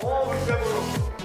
All the devil.